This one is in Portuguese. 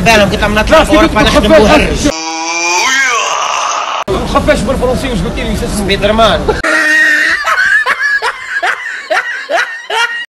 não que está na trás, agora para as morrer. O rapaz, por favor, sim, os gatilhos, isso é Spider-Man.